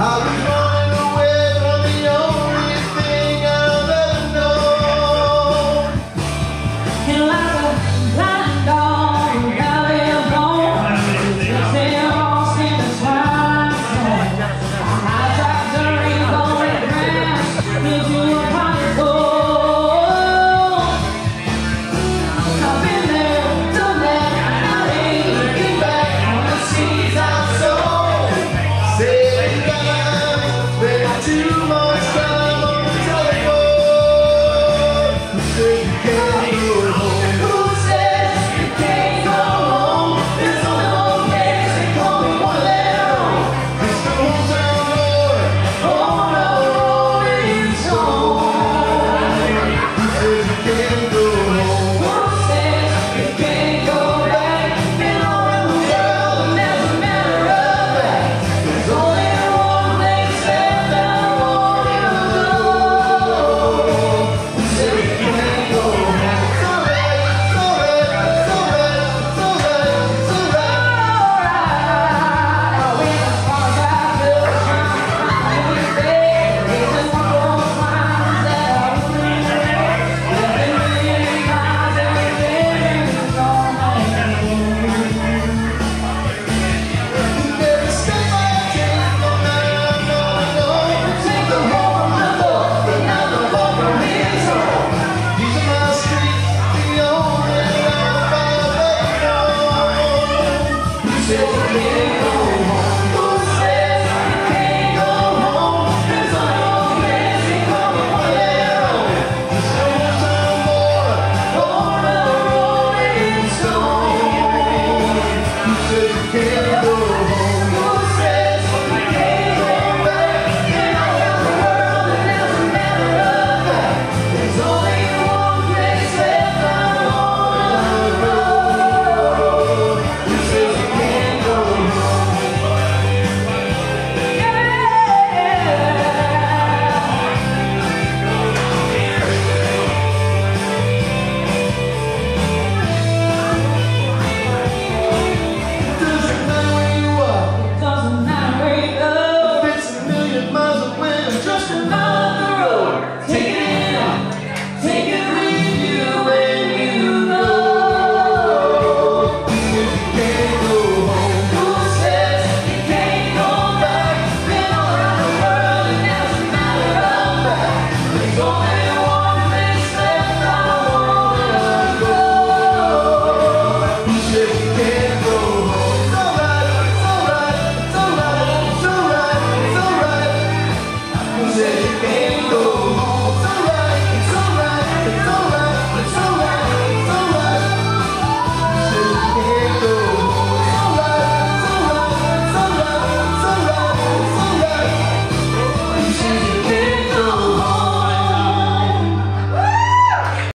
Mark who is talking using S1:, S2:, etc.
S1: Can
S2: I